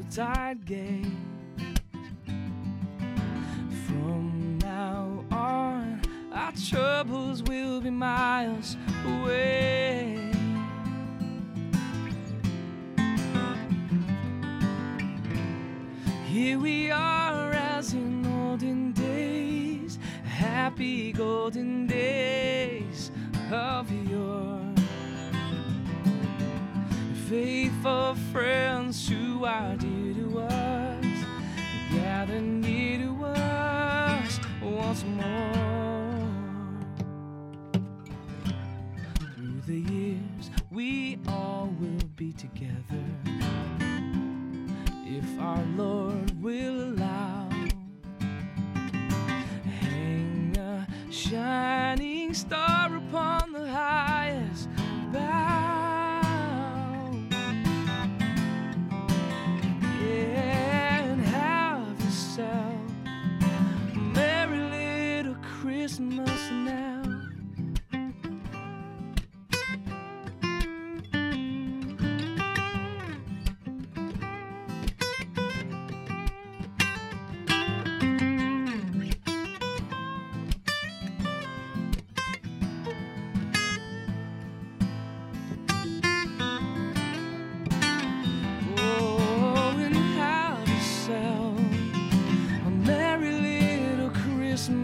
Yuletide gay. From now on, our troubles will be miles away. Here we are as in olden days, happy golden days of yore. Faithful friends who are dear once more. Through the years, we all will be together if our Lord will allow. Hang a shining star upon the highest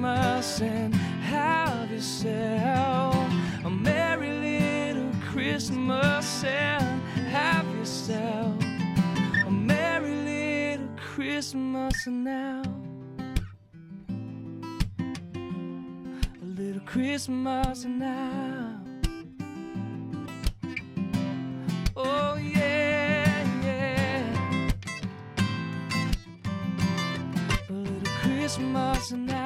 Christmas and have yourself a merry little Christmas and have yourself a merry little Christmas now. A little Christmas now. Oh, yeah. Christmas now.